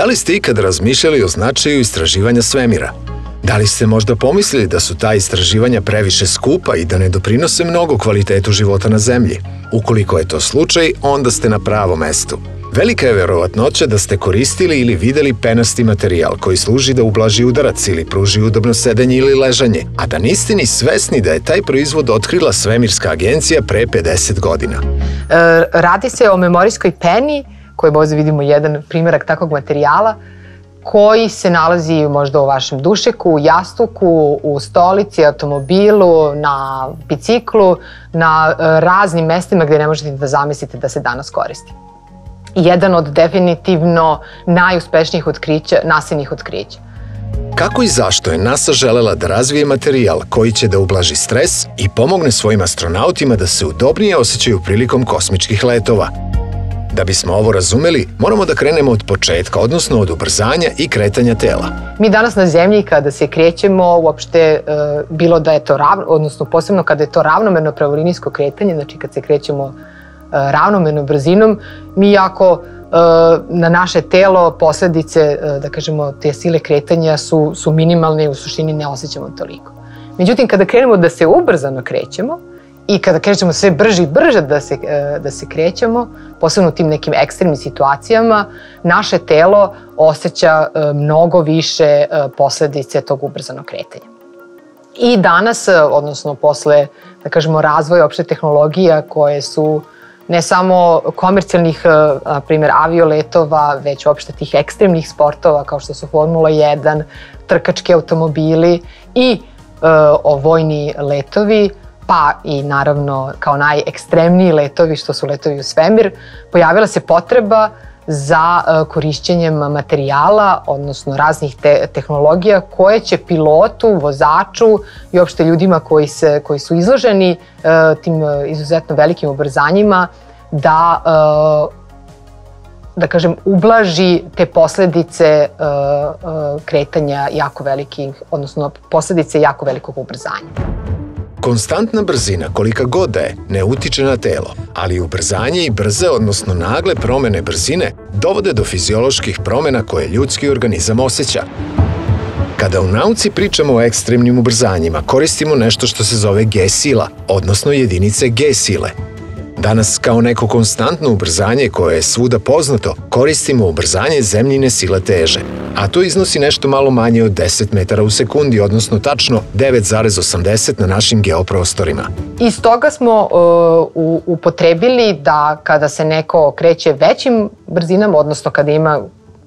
Da li ste ikad razmišljali o značaju istraživanja svemira? Da li ste možda pomislili da su ta istraživanja previše skupa i da ne doprinose mnogo kvalitetu života na zemlji? Ukoliko je to slučaj, onda ste na pravom mestu. Velika je verovatnoća da ste koristili ili videli penasti materijal koji služi da ublaži udarac ili pruži udobno sedenje ili ležanje, a da niste ni svesni da je taj proizvod otkrila Svemirska agencija pre 50 godina. E, radi se o memorijskoj peni, koji možda vidimo jedan primjerak takvog materijala, koji se nalazi možda u vašem dušeku, u jastuku, u stolici, automobilu, na biciklu, na e, raznim mestima gde ne možete da zamislite da se danas koristi. Jedan od definitivno najuspešnijih otkrića, nasilnih otkrića. Kako i zašto je NASA želela da razvije materijal koji će da ublaži stres i pomogne svojim astronautima da se udobnije osjećaju prilikom kosmičkih letova – Da bismo ovo razumeli, moramo da krenemo od početka, odnosno od ubrzanja i kretanja tela. Mi danas na zemlji kada se krećemo, uopšte e, bilo da je to ravno, odnosno posebno kada je to ravnomerno pravolinijsko kretanje, znači kad se krećemo e, ravnomernom brzinom, mi jako e, na naše telo posledice, da kažemo, te sile kretanja su, su minimalne i u suštini ne osjećamo toliko. Međutim, kada krenemo da se ubrzano krećemo, i kada krećemo sve brže i brže da se, e, da se krećemo, posebno u tim nekim ekstremnim situacijama, naše telo osjeća e, mnogo više e, posledice tog ubrzanog kretanja. I danas, odnosno posle, da kažemo, razvoja opšte tehnologija koje su ne samo komercijalnih, na primjer, avioletova, već uopšte tih ekstremnih sportova kao što su Formula 1, trkački automobili i o, vojni letovi, pa i naravno kao najekstremniji letovi što su letovi u svemir, pojavila se potreba za e, korišćenjem materijala, odnosno raznih te tehnologija koje će pilotu, vozaču i uopšte ljudima koji, se, koji su izloženi uh, tim e, izuzetno velikim ubrzanjima da da kažem, ublaži te posledice kretanja jako velikih, odnosno posledice jako velikog ubrzanja. Konstantna brzina, kolika god da je, ne utiče na telo, ali ubrzanje i brze, odnosno nagle promene brzine, dovode do fizioloških promena koje ljudski organizam osjeća. Kada u nauci pričamo o ekstremnim ubrzanjima, koristimo nešto što se zove G sila, odnosno jedinice G sile – Danas kao neko konstantno ubrzanje koje je svuda poznato, koristimo ubrzanje zemljine sile teže, a to iznosi nešto malo manje od 10 metara u sekundi, odnosno tačno 9,80 na našim geoprostorima. Iz toga smo uh, upotrebili da kada se neko kreće većim brzinama, odnosno kada ima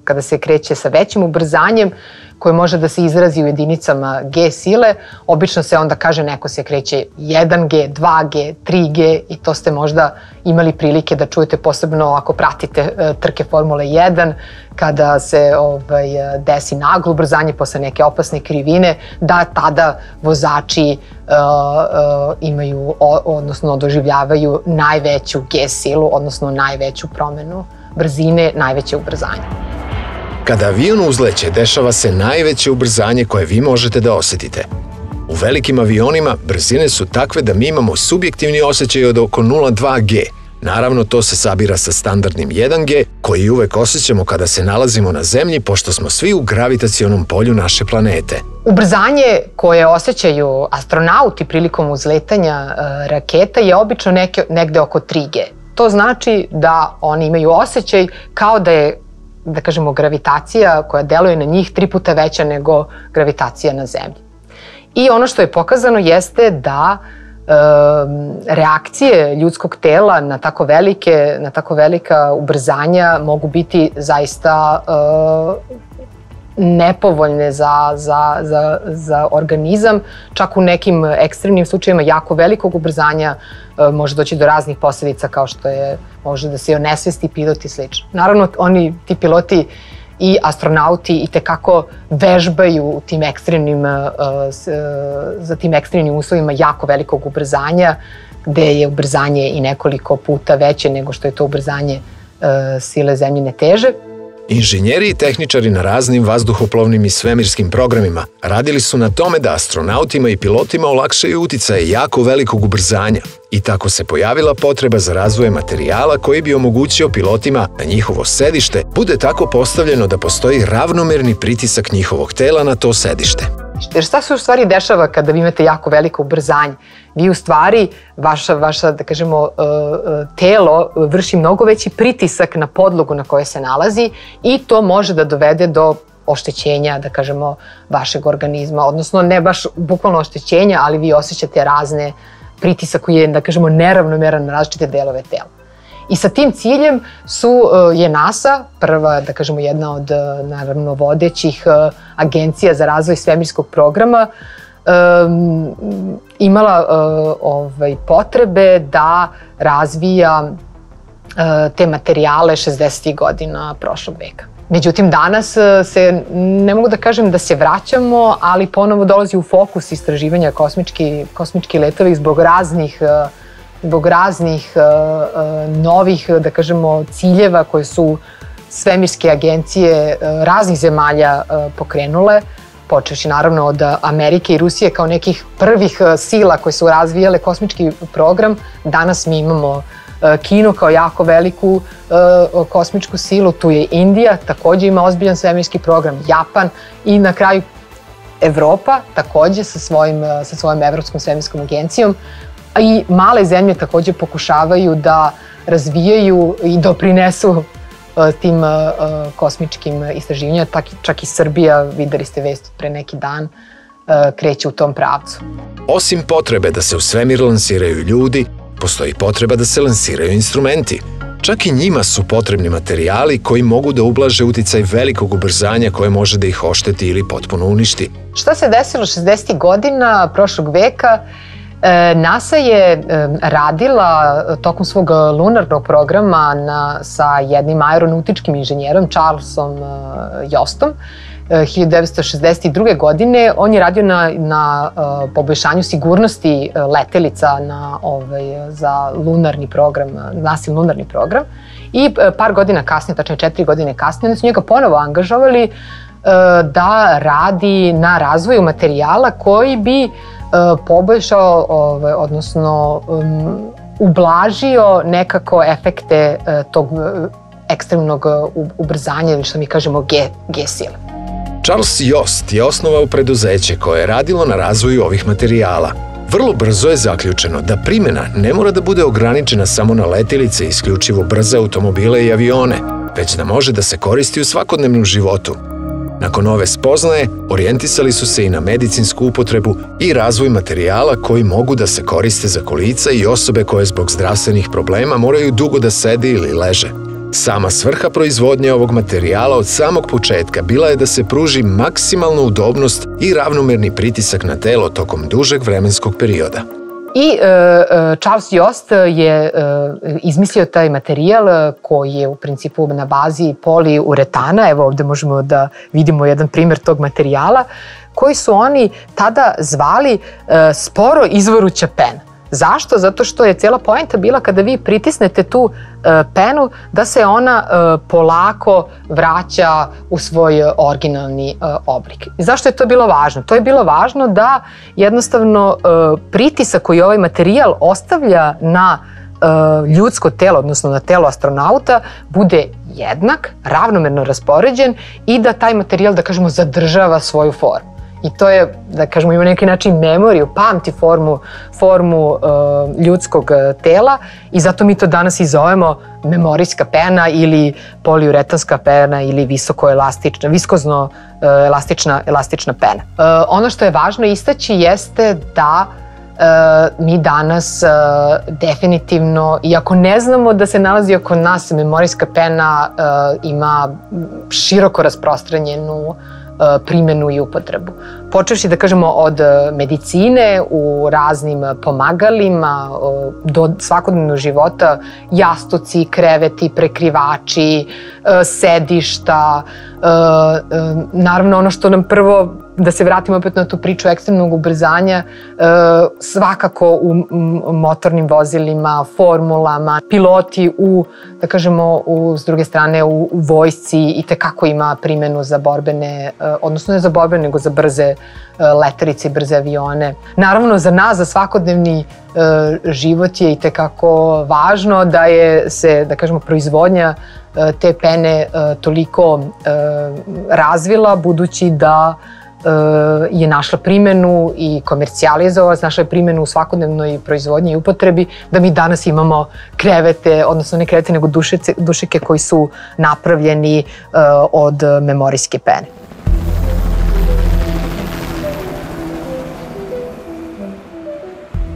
kada se kreće sa većim ubrzanjem, koje može da se izrazi u jedinicama G sile, obično se onda kaže neko se kreće 1G, 2G, 3G i to ste možda imali prilike da čujete posebno ako pratite e, trke Formule 1, kada se ovaj, desi naglo ubrzanje posle neke opasne krivine, da tada vozači uh, uh, imaju, odnosno doživljavaju najveću G silu, odnosno najveću promenu brzine, najveće ubrzanje. Kada avion uzleće, dešava se najveće ubrzanje koje vi možete da osetite. U velikim avionima brzine su takve da mi imamo subjektivni osjećaj od oko 0,2G. Naravno, to se sabira sa standardnim 1G, koji uvek osjećamo kada se nalazimo na zemlji, pošto smo svi u gravitacionom polju naše planete. Ubrzanje koje osjećaju astronauti prilikom uzletanja e, raketa je obično neke, negde oko 3G. To znači da oni imaju osjećaj kao da je da kažemo, gravitacija koja deluje na njih tri puta veća nego gravitacija na Zemlji. I ono što je pokazano jeste da e, reakcije ljudskog tela na tako velike na tako velika ubrzanja mogu biti zaista e, nepovoljne za, za, za, za organizam, čak u nekim ekstremnim slučajevima jako velikog ubrzanja e, može doći do raznih posledica kao što je može da se onesvesti pilot i slično. Naravno, oni, ti piloti i astronauti i tekako vežbaju u tim ekstremnim, uh, za tim ekstremnim uslovima jako velikog ubrzanja, gde je ubrzanje i nekoliko puta veće nego što je to ubrzanje sile zemljine teže. Inženjeri i tehničari na raznim vazduhoplovnim i svemirskim programima radili su na tome da astronautima i pilotima olakšaju uticaje jako velikog ubrzanja i tako se pojavila potreba za razvoje materijala koji bi omogućio pilotima da njihovo sedište bude tako postavljeno da postoji ravnomerni pritisak njihovog tela na to sedište. Jer šta se u stvari dešava kada vi imate jako veliko ubrzanje? Vi u stvari, vaša, vaša da kažemo, uh, uh, telo vrši mnogo veći pritisak na podlogu na kojoj se nalazi i to može da dovede do oštećenja, da kažemo, vašeg organizma, odnosno ne baš bukvalno oštećenja, ali vi osjećate razne pritisak koji je, da kažemo, neravnomeran na različite delove tela. I sa tim ciljem su, uh, je NASA, prva, da kažemo, jedna od, naravno, vodećih agencija za razvoj svemirskog programa, um, imala uh, ovaj, potrebe da razvija uh, te materijale 60. godina prošlog veka. Međutim, danas se, ne mogu da kažem da se vraćamo, ali ponovo dolazi u fokus istraživanja kosmički, kosmički letovi zbog raznih zbog raznih uh, novih, da kažemo, ciljeva koje su svemirske agencije uh, raznih zemalja pokrenule. Počeši naravno od Amerike i Rusije kao nekih prvih e, sila koje su razvijale kosmički program. Danas mi imamo e, Kinu kao jako veliku e, kosmičku silu, tu je Indija, takođe ima ozbiljan svemirski program, Japan i na kraju Evropa takođe sa, svojim, sa svojom Evropskom svemirskom agencijom, i male zemlje takođe pokušavaju da razvijaju i doprinesu E, tim e, e, kosmičkim istraživanjima, čak i Srbija, videli ste vest pre neki dan, kreće u tom pravcu. Osim potrebe da se u svemir lansiraju ljudi, postoji potreba da se lansiraju instrumenti. Čak i njima su potrebni materijali koji mogu da ublaže uticaj velikog ubrzanja koje može da ih ošteti ili potpuno uništi. Šta se desilo 60. godina prošlog veka? E, NASA je e, radila tokom svog lunarnog programa na, sa jednim aeronautičkim inženjerom Charlesom e, Jostom 1962. godine. On je radio na, na poboljšanju sigurnosti letelica na, ovaj, za lunarni program, NASA lunarni program. I par godina kasnije, tačnije četiri godine kasnije, oni su njega ponovo angažovali da radi na razvoju materijala koji bi poboljšao, ovaj, odnosno um, ublažio nekako efekte uh, tog uh, ekstremnog ubrzanja ili što mi kažemo G, G sile. Charles Jost je osnovao preduzeće koje je radilo na razvoju ovih materijala. Vrlo brzo je zaključeno da primjena ne mora da bude ograničena samo na letilice isključivo brze automobile i avione, već da može da se koristi u svakodnevnom životu, Nakon ove spoznaje, orijentisali su se i na medicinsku upotrebu i razvoj materijala koji mogu da se koriste za kolica i osobe koje zbog zdravstvenih problema moraju dugo da sede ili leže. Sama svrha proizvodnje ovog materijala od samog početka bila je da se pruži maksimalna udobnost i ravnomerni pritisak na telo tokom dužeg vremenskog perioda. I e, e, Charles Jost je e, izmislio taj materijal koji je u principu na bazi poliuretana, evo ovde možemo da vidimo jedan primer tog materijala, koji su oni tada zvali sporo izvoruća pena. Zašto? Zato što je cijela poenta bila kada vi pritisnete tu e, penu da se ona e, polako vraća u svoj originalni e, oblik. Zašto je to bilo važno? To je bilo važno da jednostavno pritisak koji ovaj materijal ostavlja na ljudsko telo, odnosno na telo astronauta, bude jednak, ravnomerno raspoređen i da taj materijal, da kažemo, zadržava svoju formu. I to je, da kažemo, ima neki način memoriju, pamti formu, formu uh, ljudskog uh, tela i zato mi to danas i zovemo memorijska pena ili poliuretanska pena ili visoko elastična, viskozno uh, elastična, elastična pena. Uh, ono što je važno istaći jeste da Uh, mi danas uh, definitivno, iako ne znamo da se nalazi oko nas, memorijska pena uh, ima široko rasprostranjenu uh, primenu i upotrebu. Počevši da kažemo od e, medicine u raznim pomagalima e, do svakodnevnog života, jastuci, kreveti, prekrivači, sedišta, naravno ono što nam prvo da se vratimo opet na tu priču ekstremnog ubrzanja, e, svakako u motornim vozilima, formulama, piloti u, da kažemo, u, s druge strane u, u vojsci i tekako ima primenu za borbene, e, odnosno ne za borbene, nego za brze e, letarice i brze avione. Naravno, za nas, za svakodnevni život je i tekako važno da je se, da kažemo, proizvodnja te pene toliko razvila, budući da je našla primenu i komercijalizovala, našla je primenu u svakodnevnoj proizvodnji i upotrebi, da mi danas imamo krevete, odnosno ne krevete, nego dušice, dušike koji su napravljeni uh, od memorijske pene.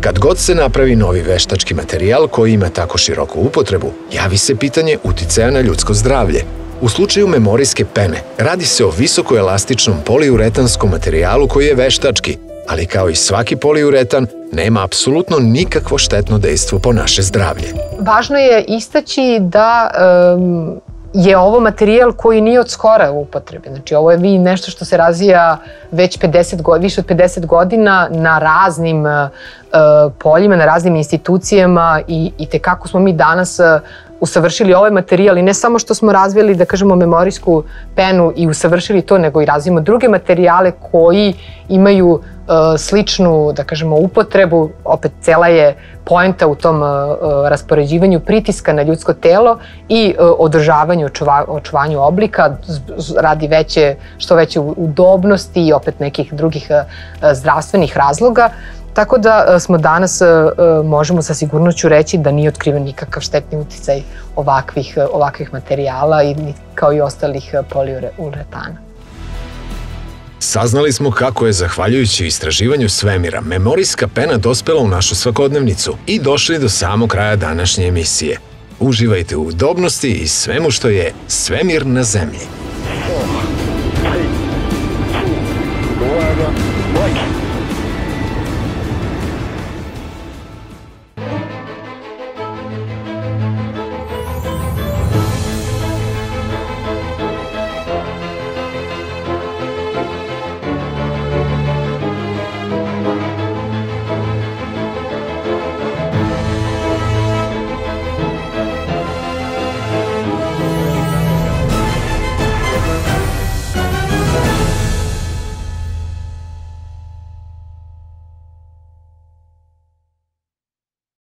Kad god se napravi novi veštački materijal koji ima tako široku upotrebu, javi se pitanje uticaja na ljudsko zdravlje. U slučaju memorijske pene, radi se o visokoelastičnom poliuretanskom materijalu koji je veštački, ali kao i svaki poliuretan, nema apsolutno nikakvo štetno dejstvo po naše zdravlje. Važno je istaći da um, je ovo materijal koji nije od skora u upotrebi. Znači, ovo je vi nešto što se razvija već 50 godina, više od 50 godina na raznim uh, poljima, na raznim institucijama i, i te kako smo mi danas uh, usavršili ovaj materijal i ne samo što smo razvili, da kažemo, memorijsku penu i usavršili to, nego i razvijemo druge materijale koji imaju uh, sličnu, da kažemo, upotrebu. Opet, cela je poenta u tom uh, uh raspoređivanju pritiska na ljudsko telo i održavanju, očuva, očuvanju oblika radi veće, što veće udobnosti i opet nekih drugih zdravstvenih razloga. Tako da e, smo danas, e, e, možemo sa sigurnoću reći da nije otkriven nikakav štetni uticaj ovakvih, ovakvih materijala i kao i ostalih poliuretana. Saznali smo kako je, zahvaljujući istraživanju svemira, memorijska pena dospela u našu svakodnevnicu i došli do samog kraja današnje emisije. Uživajte u udobnosti i svemu što je svemir na zemlji.